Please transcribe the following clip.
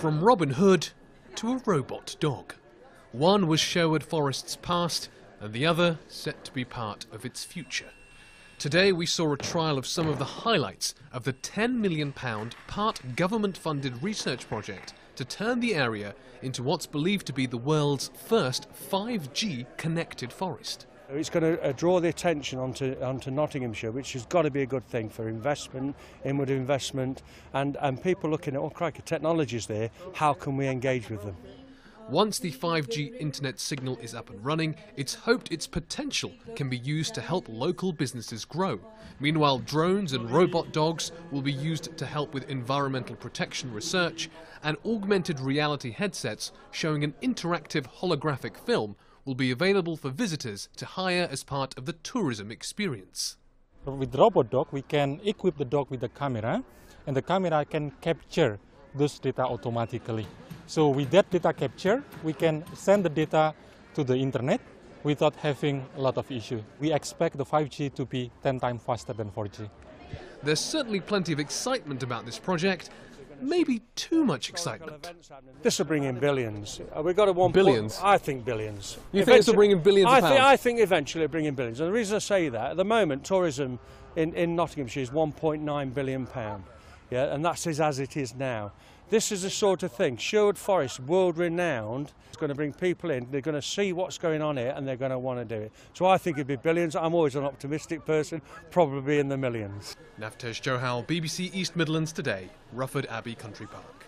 From Robin Hood to a robot dog. One was Sherwood Forest's past, and the other set to be part of its future. Today we saw a trial of some of the highlights of the £10 million part government funded research project to turn the area into what's believed to be the world's first 5G connected forest. It's going to uh, draw the attention onto, onto Nottinghamshire, which has got to be a good thing for investment, inward investment, and, and people looking at, oh, crikey, technology's there, how can we engage with them? Once the 5G internet signal is up and running, it's hoped its potential can be used to help local businesses grow. Meanwhile, drones and robot dogs will be used to help with environmental protection research, and augmented reality headsets showing an interactive holographic film will be available for visitors to hire as part of the tourism experience. With robot dog, we can equip the dog with a camera, and the camera can capture those data automatically. So with that data capture, we can send the data to the internet without having a lot of issue. We expect the 5G to be 10 times faster than 4G. There's certainly plenty of excitement about this project, maybe too much excitement. This will bring in billions. Uh, We've got a one Billions? I think billions. You think this will bring in billions of I think, pounds? I think eventually it'll bring in billions. And the reason I say that, at the moment, tourism in, in Nottinghamshire is 1.9 billion pound. Yeah, and that's as, as it is now. This is the sort of thing. Sherwood Forest, world renowned, it's going to bring people in. They're going to see what's going on here, and they're going to want to do it. So I think it'd be billions. I'm always an optimistic person, probably in the millions. Navtej Johal, BBC East Midlands Today, Rufford Abbey Country Park.